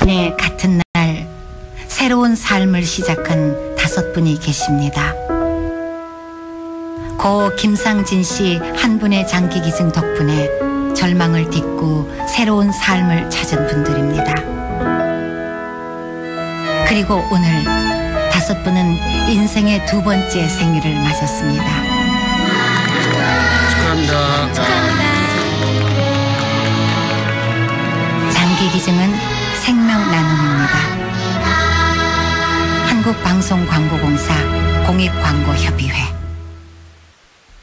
네, 같은 날 새로운 삶을 시작한 다섯 분이 계십니다. 고 김상진 씨 한 분의 장기 기증 덕분에 절망을 딛고 새로운 삶을 찾은 분들입니다. 그리고 오늘 다섯 분은 인생의 두 번째 생일을 맞았습니다. 축하합니다. 장기 기증은 생명 나눔입니다. 한국방송광고공사 공익광고협의회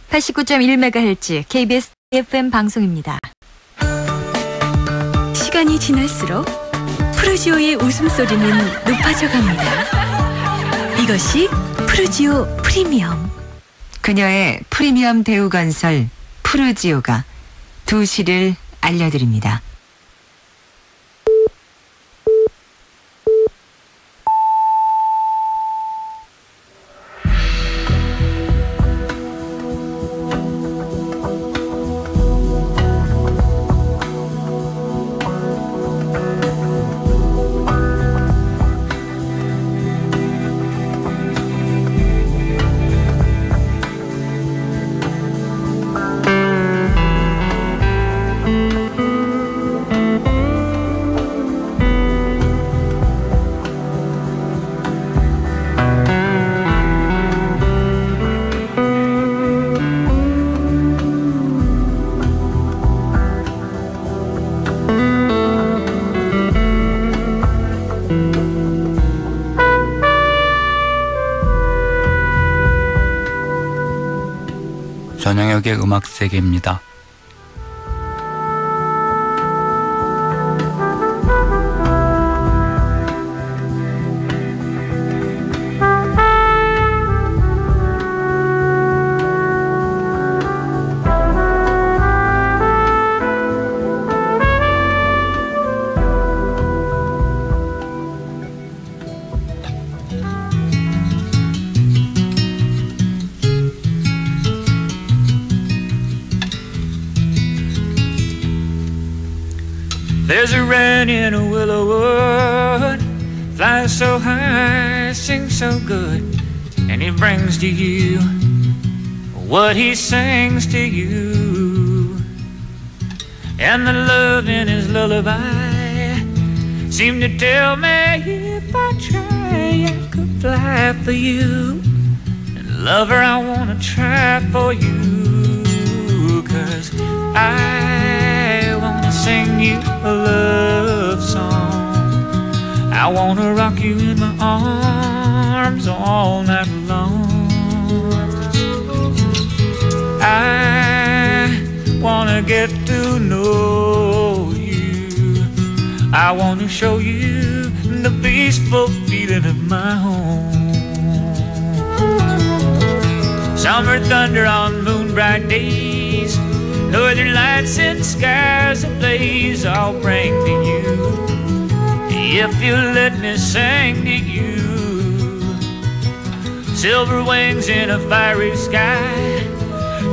89.1MHz KBS FM 방송입니다. 시간이 지날수록 프루지오의 웃음소리는 높아져 갑니다. 이것이 프루지오 프리미엄. 그녀의 프리미엄 대우 건설 푸르지오가 두 시를 알려드립니다. 전영혁의 음악 세계입니다. Wren in a willow wood, flies so high, sings so good, and he brings to you what he sings to you. And the love in his lullaby seemed to tell me if I try, I could fly for you. And lover, I wanna try for you, cause I wanna sing you a love. I wanna rock you in my arms all night long. I wanna get to know you. I wanna show you the peaceful feeling of my home. Summer thunder on moon bright days, northern lights and skies ablaze. I'll bring to you you let me sing to you. Silver wings in a fiery sky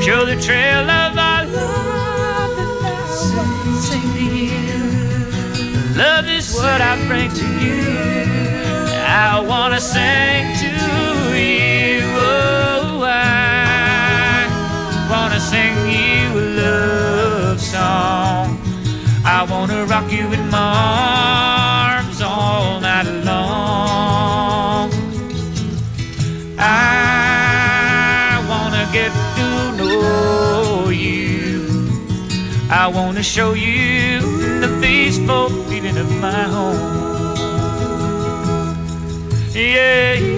show the trail of our love and I sing, to you. Love is what I bring to you. I wanna sing to you. Oh, I wanna sing you a love song. I wanna rock you in my show you the peaceful feeling of my home. Yeah.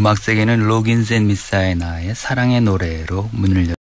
음악 세계는 로긴스 앤 미사이나의 사랑의 노래로 문을 열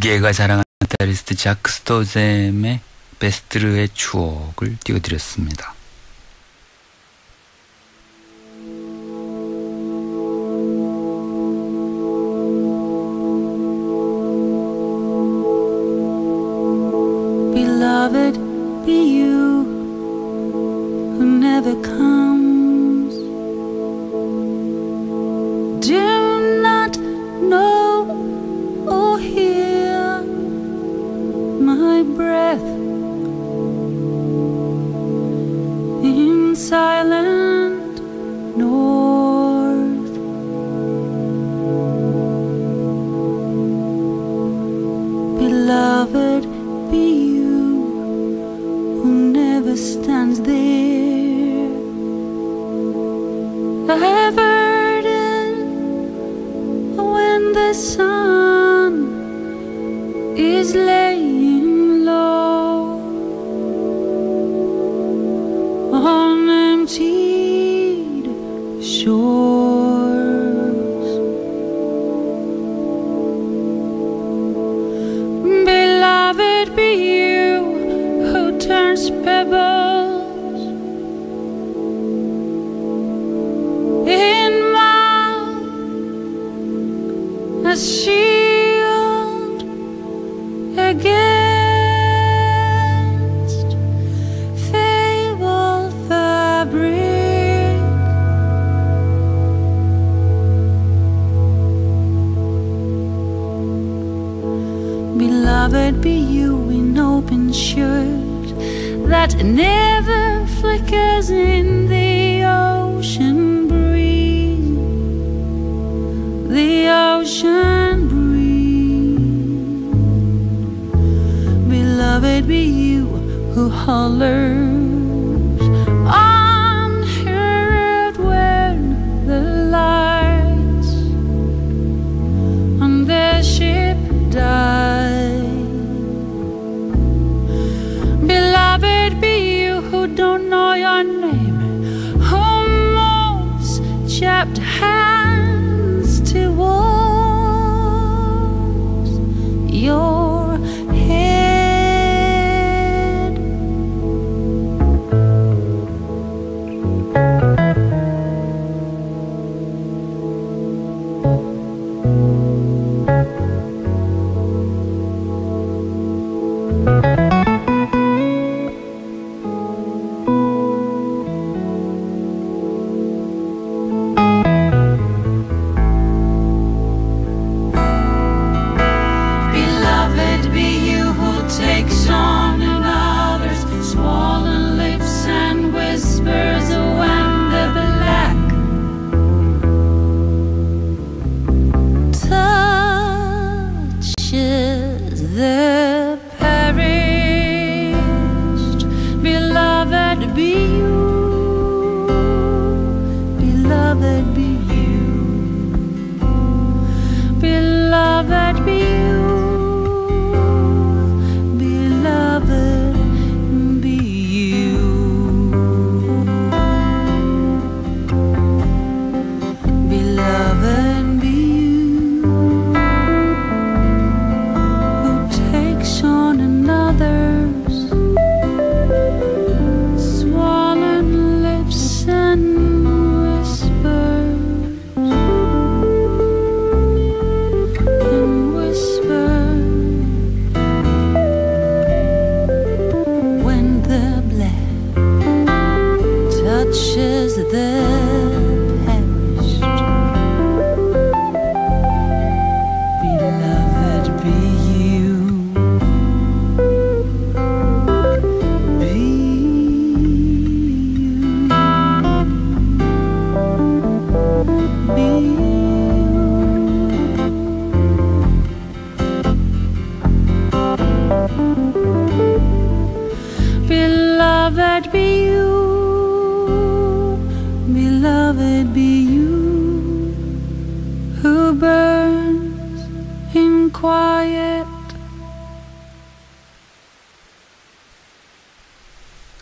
기계가 자랑한 기타리스트 자크 스토잼의 베스트르의 추억을 띄워드렸습니다.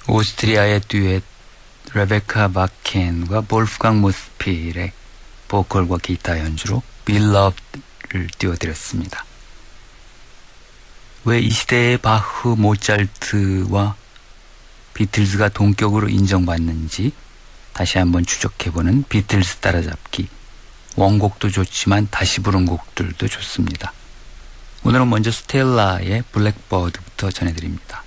오스트리아의 듀엣 레베카 마켄과 볼프강 모스필의 보컬과 기타 연주로 빌럽을 띄워드렸습니다. 왜 이 시대의 바흐, 모차르트와 비틀즈가 동격으로 인정받는지 다시 한번 추적해보는 비틀즈 따라잡기. 원곡도 좋지만 다시 부른 곡들도 좋습니다. 오늘은 먼저 스텔라의 블랙버드부터 전해드립니다.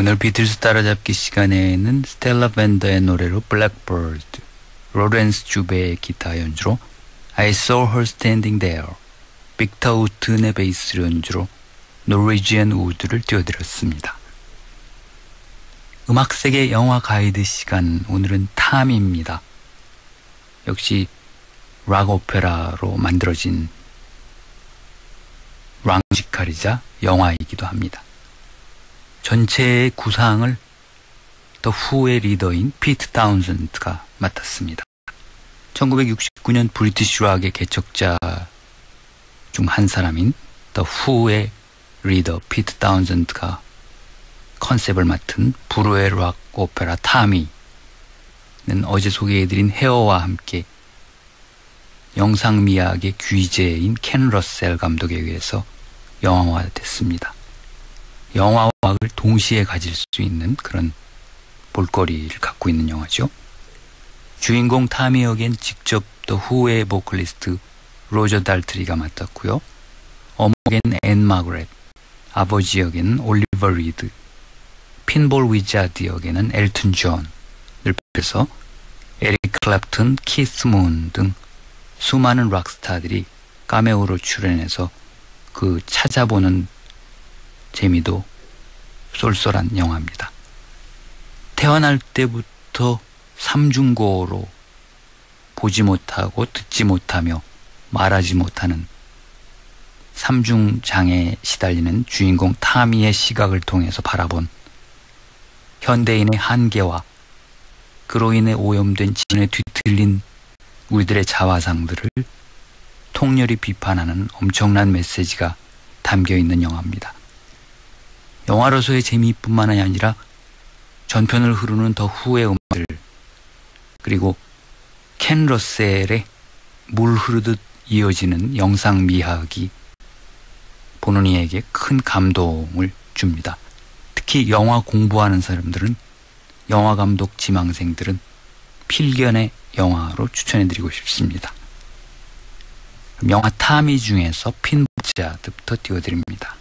오늘 비틀스 따라잡기 시간에는 스텔라 밴더의 노래로 Blackbird, 로렌스 주베의 기타 연주로 I saw her standing there, 빅터 우튼의 베이스 연주로 Norwegian Wood를 띄워드렸습니다. 음악세계 영화 가이드 시간 오늘은 타미입니다. 역시 락 오페라로 만들어진 랑지칼이자 영화이기도 합니다. 전체의 구상을 더 후의 리더인 피트 타운센드가 맡았습니다. 1969년 British 락의 개척자 중 한 사람인 더 후의 리더 피트 타운센드가 컨셉을 맡은 더 후의 락 오페라 타미는 어제 소개해드린 헤어와 함께 영상미학의 귀재인 켄 러셀 감독에 의해서 영화화됐습니다. 영화와 음악을 동시에 가질 수 있는 그런 볼거리를 갖고 있는 영화죠. 주인공 타미 역엔 직접 더 후의 보컬리스트 로저 달트리가 맡았고요. 어머니 역엔 앤 마그렛, 아버지 역에는 올리버 리드, Pinball Wizard 역에는 엘튼 존을 비롯해서 에릭 클랩튼, 키스 문 등 수많은 락스타들이 까메오로 출연해서 그 찾아보는 재미도 쏠쏠한 영화입니다. 태어날 때부터 삼중고로 보지 못하고 듣지 못하며 말하지 못하는 삼중장애에 시달리는 주인공 타미의 시각을 통해서 바라본 현대인의 한계와 그로 인해 오염된 지능에 뒤틀린 우리들의 자화상들을 통렬히 비판하는 엄청난 메시지가 담겨 있는 영화입니다. 영화로서의 재미뿐만 아니라 전편을 흐르는 더 후의 음악들 그리고 켄 러셀의 물 흐르듯 이어지는 영상 미학이 보는 이에게 큰 감동을 줍니다. 특히 영화 공부하는 사람들은 영화 감독 지망생들은 필견의 영화로 추천해드리고 싶습니다. 영화 타미 중에서 핀자드부터 띄워드립니다.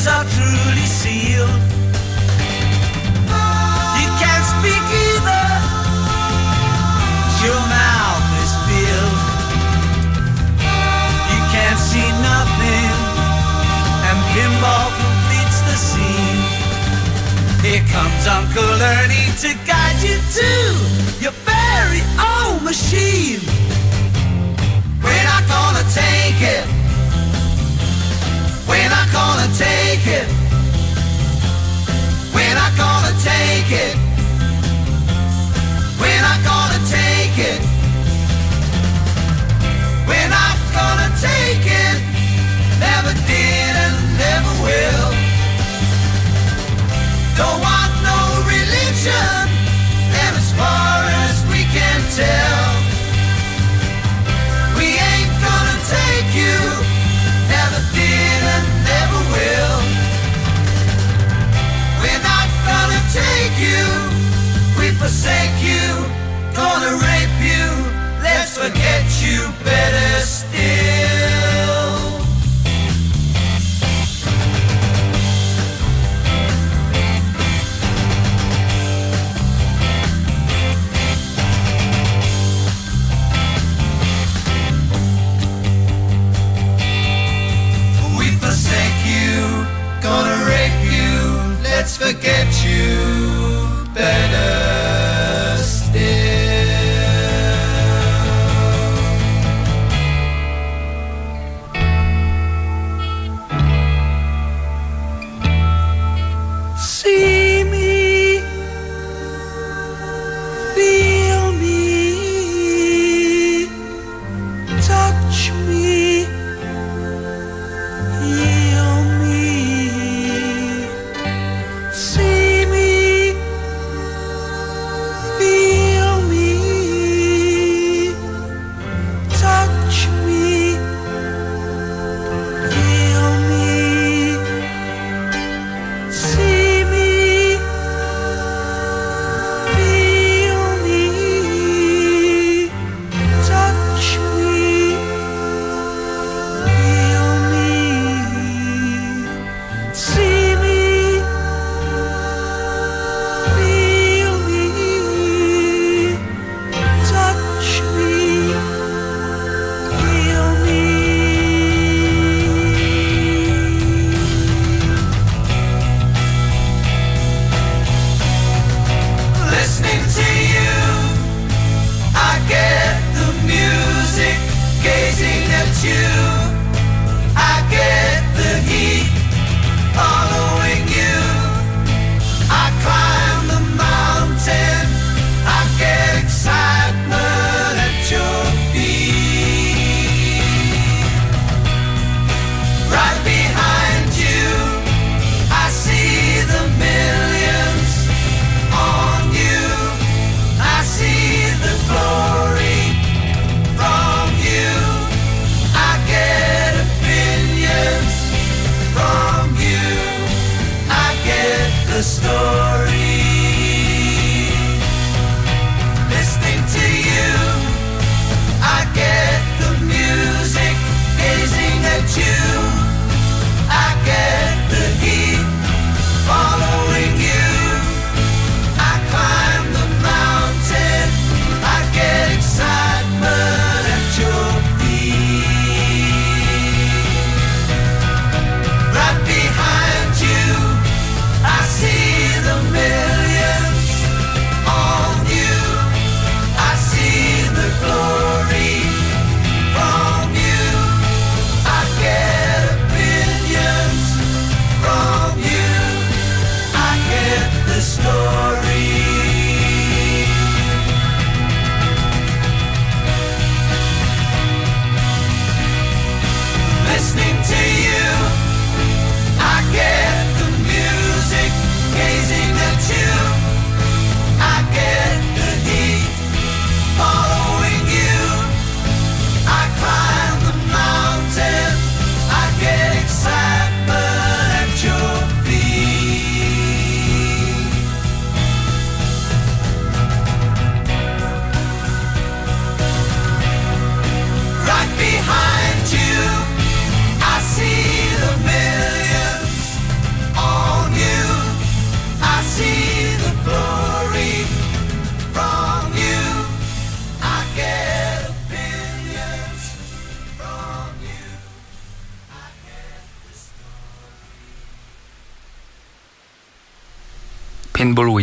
Ears are truly sealed. You can't speak either. Your mouth is filled. You can't see nothing. And pinball completes the scene. Here comes Uncle Ernie to guide you to your very own machine. We're not gonna take it. We're not gonna take it. We're not gonna take it. We're not gonna take it. We're not gonna take it. Never did and never will. Don't want no religion. And as far as we can tell, you. We forsake you. Gonna rape you. Let's forget you better still. We forsake you, gonna rape you, let's forget you better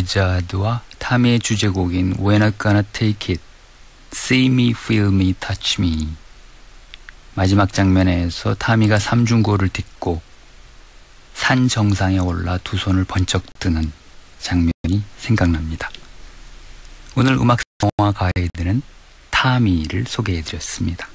위자드와 타미의 주제곡인 When I Gonna Take It, See Me, Feel Me, Touch Me 마지막 장면에서 타미가 삼중고를 딛고 산 정상에 올라 두 손을 번쩍 드는 장면이 생각납니다. 오늘 음악 영화 가이드는 타미를 소개해드렸습니다.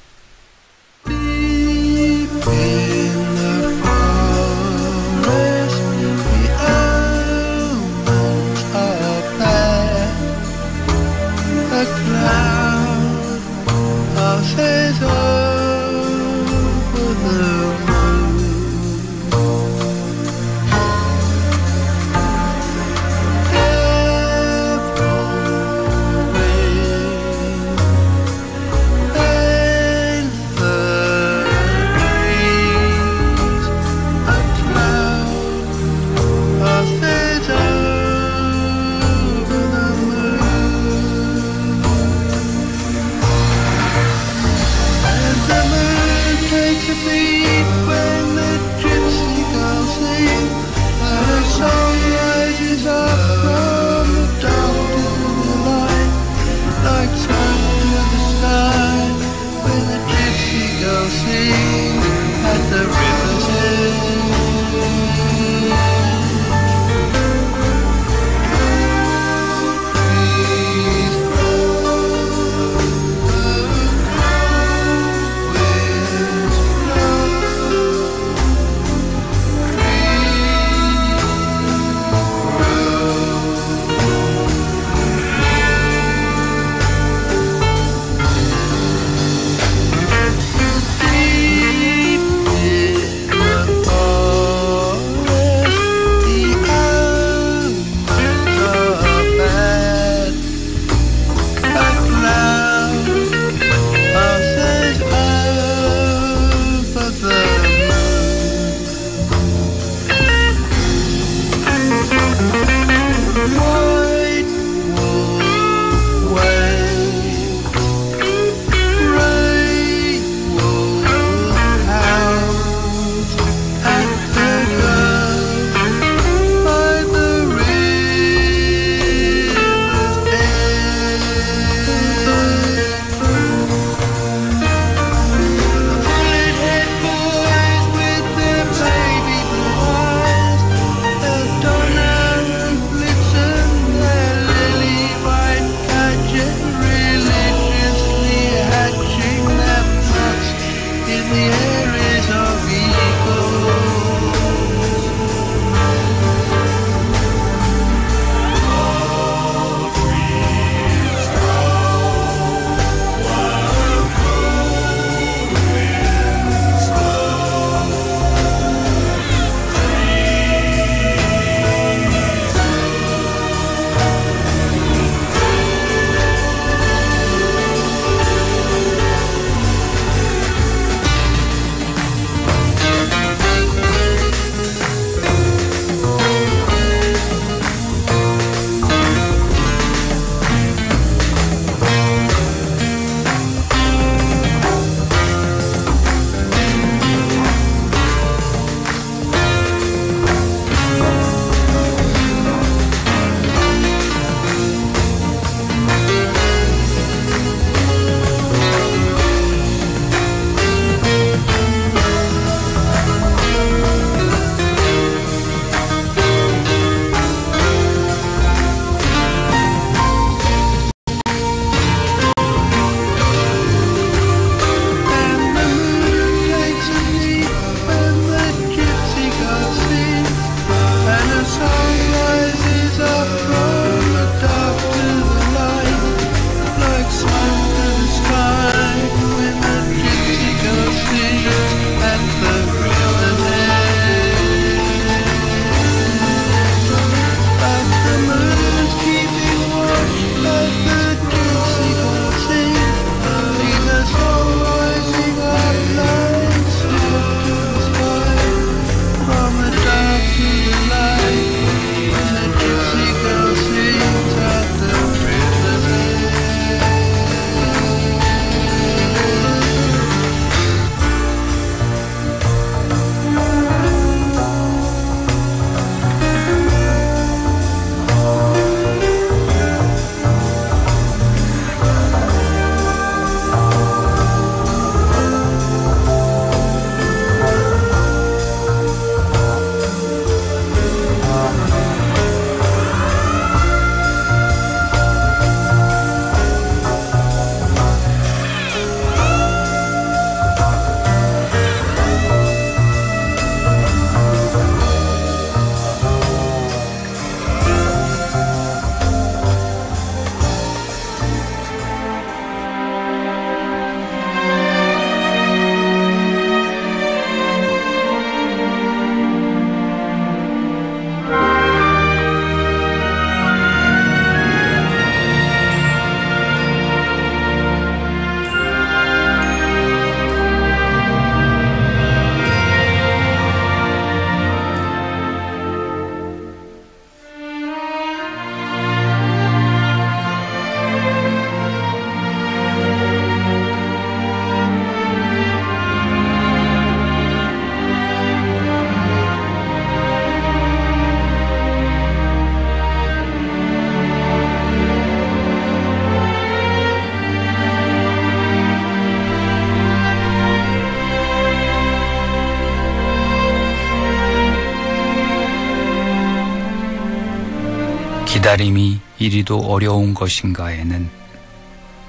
기다림이 이리도 어려운 것인가에는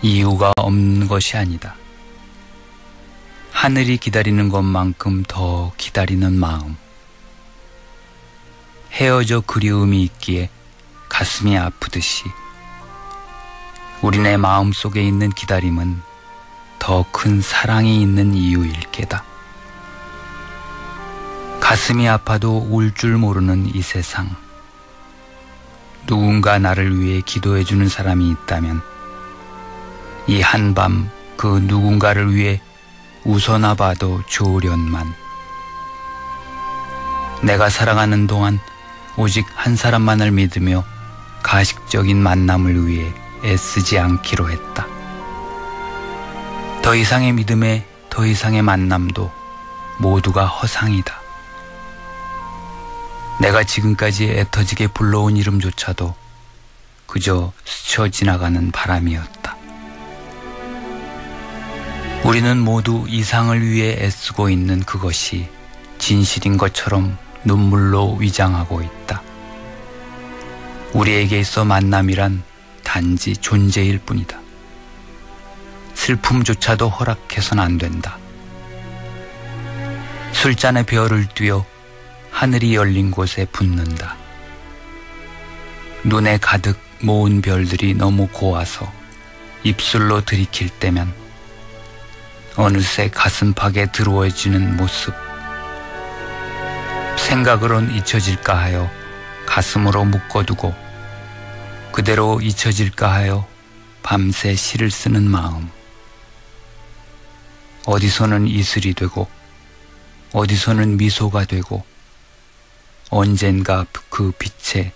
이유가 없는 것이 아니다. 하늘이 기다리는 것만큼 더 기다리는 마음. 헤어져 그리움이 있기에 가슴이 아프듯이 우리네 마음 속에 있는 기다림은 더 큰 사랑이 있는 이유일 게다. 가슴이 아파도 울 줄 모르는 이 세상. 누군가 나를 위해 기도해 주는 사람이 있다면 이 한밤 그 누군가를 위해 웃어나 봐도 좋으련만. 내가 사랑하는 동안 오직 한 사람만을 믿으며 가식적인 만남을 위해 애쓰지 않기로 했다. 더 이상의 믿음에 더 이상의 만남도 모두가 허상이다. 내가 지금까지 애터지게 불러온 이름조차도 그저 스쳐 지나가는 바람이었다. 우리는 모두 이상을 위해 애쓰고 있는 그것이 진실인 것처럼 눈물로 위장하고 있다. 우리에게 있어 만남이란 단지 존재일 뿐이다. 슬픔조차도 허락해선 안 된다. 술잔에 별을 띄어 하늘이 열린 곳에 붙는다. 눈에 가득 모은 별들이 너무 고와서 입술로 들이킬 때면 어느새 가슴팍에 들어워지는 모습. 생각으론 잊혀질까 하여 가슴으로 묶어두고 그대로 잊혀질까 하여 밤새 시를 쓰는 마음. 어디서는 이슬이 되고 어디서는 미소가 되고 언젠가 그 빛에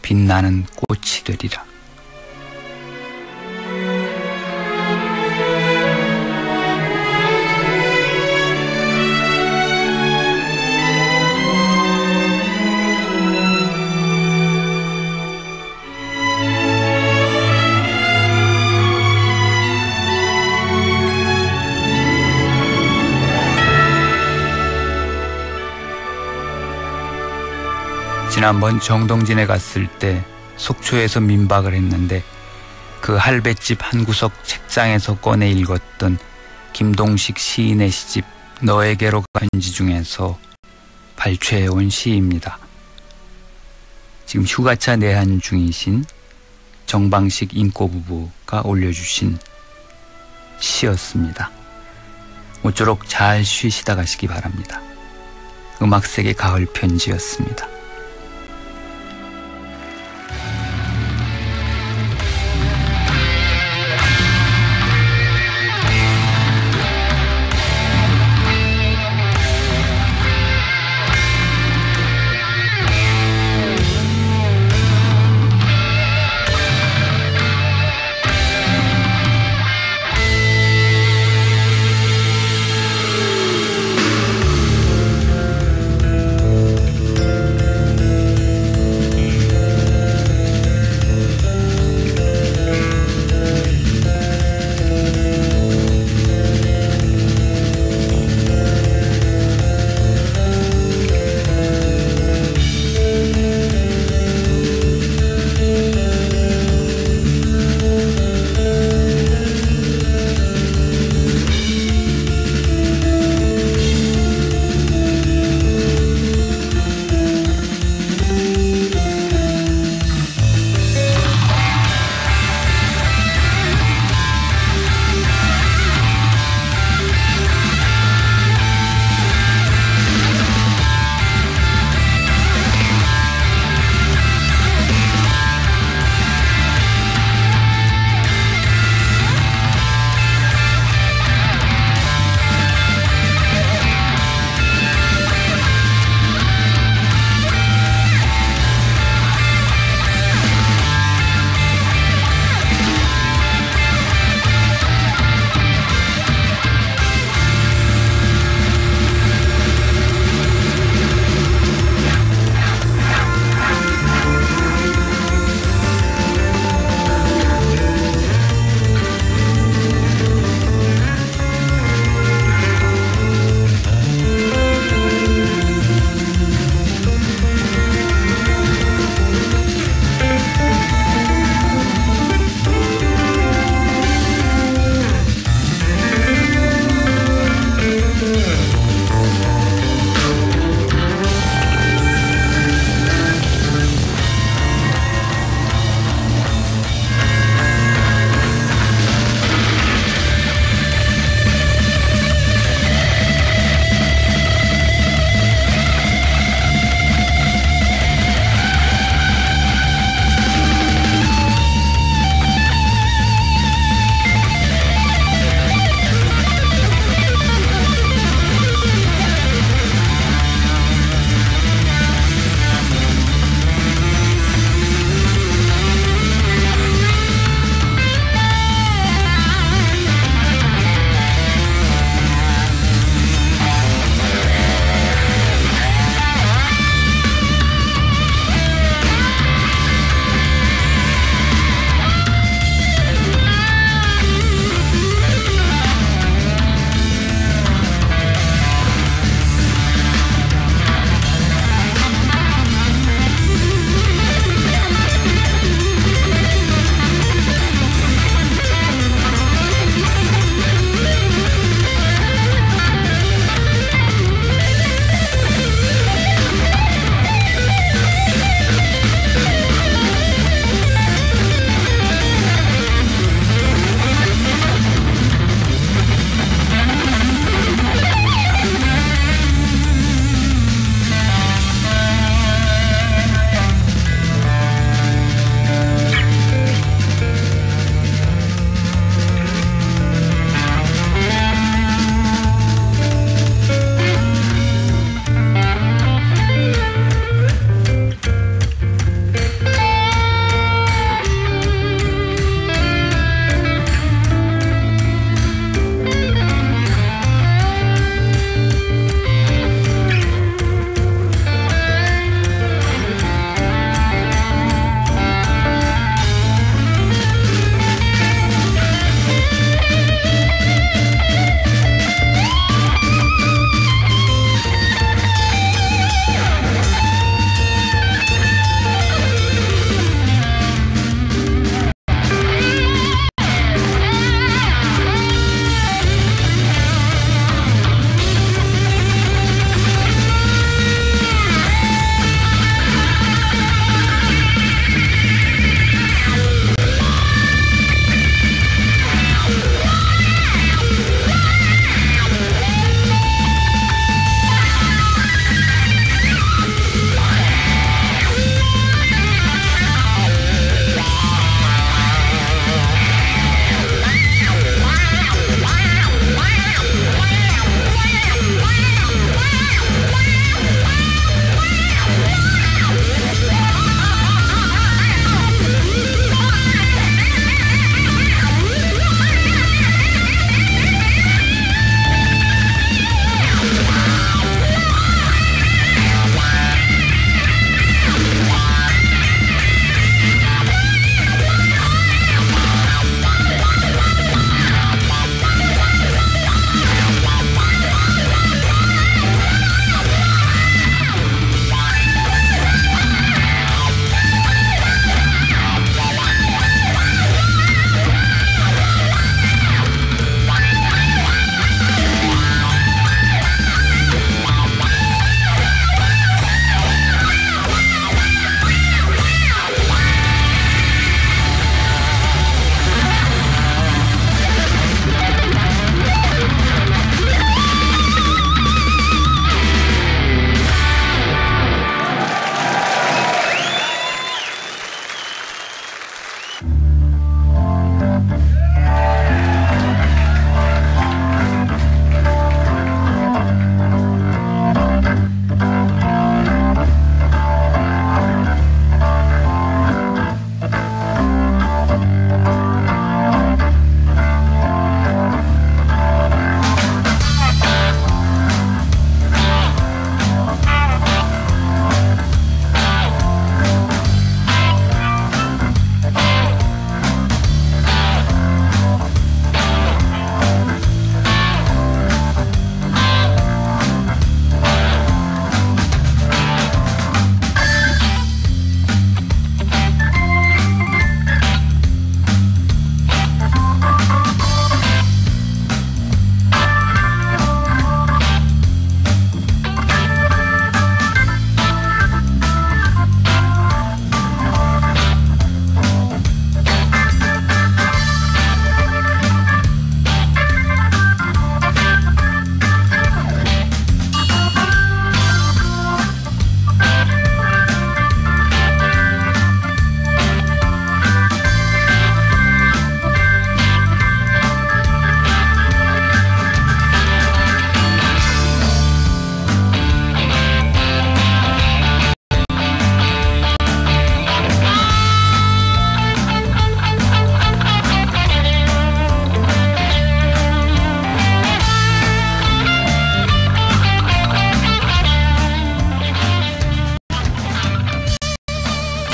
빛나는 꽃이 되리라. 지난번 정동진에 갔을 때 속초에서 민박을 했는데 그 할배집 한 구석 책장에서 꺼내 읽었던 김동식 시인의 시집 너에게로 간지 중에서 발췌해온 시입니다. 지금 휴가차 내한 중이신 정방식 인꼬 부부가 올려주신 시였습니다. 모쪼록 잘 쉬시다 가시기 바랍니다. 음악색의 가을 편지였습니다.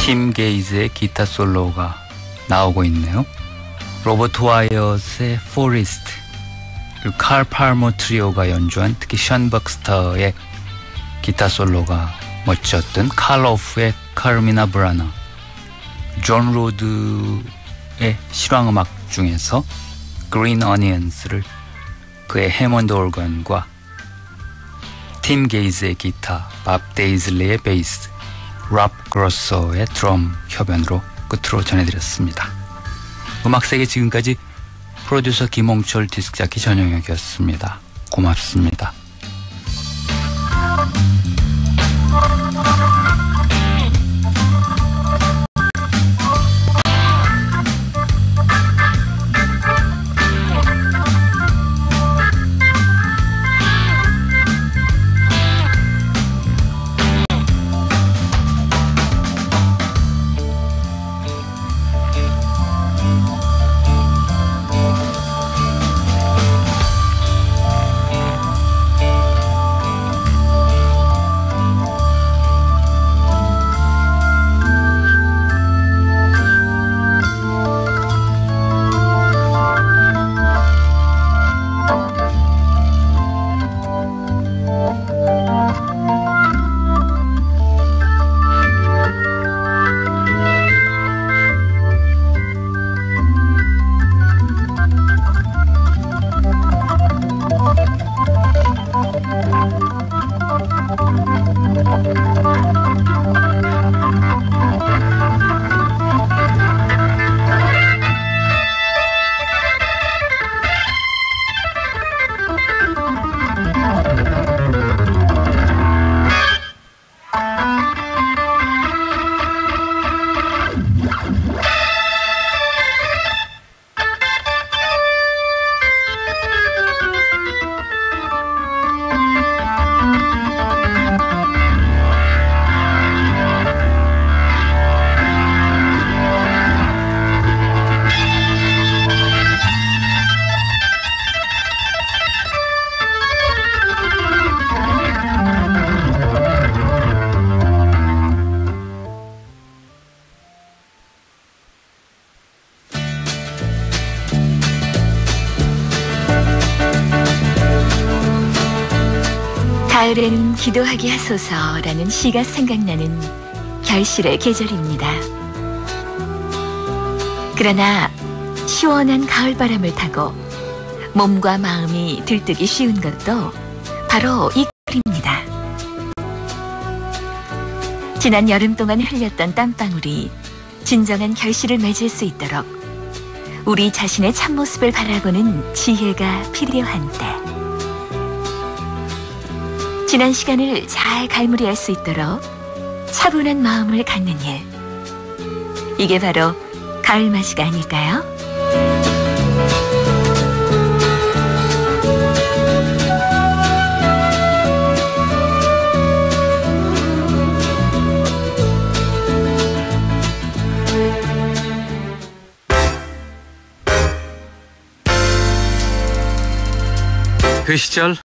팀 게이즈의 기타 솔로가 나오고 있네요. 로버트 와이엇의 Forest 칼 팔머 트리오가 연주한 특히 션 박스터의 기타 솔로가 멋졌던 칼 오프의 카르미나 부라나 존 로드의 실황음악 중에서 Green Onions를 그의 해먼드 오르간과 팀 게이즈의 기타, 밥 데이즐리의 베이스, 랍 그로서의 드럼 협연으로 끝으로 전해드렸습니다. 음악세계 지금까지 프로듀서 김홍철 디스크자키 전영혁이었습니다. 고맙습니다. 기도하게 하소서라는 시가 생각나는 결실의 계절입니다. 그러나 시원한 가을바람을 타고 몸과 마음이 들뜨기 쉬운 것도 바로 이 가을입니다. 지난 여름 동안 흘렸던 땀방울이 진정한 결실을 맺을 수 있도록 우리 자신의 참모습을 바라보는 지혜가 필요한 때. 지난 시간을 잘 갈무리할 수 있도록 차분한 마음을 갖는 일. 이게 바로 가을맞이가 아닐까요? 그 시절